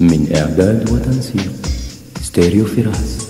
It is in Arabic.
من إعداد وتنسيق ستيريو فراس.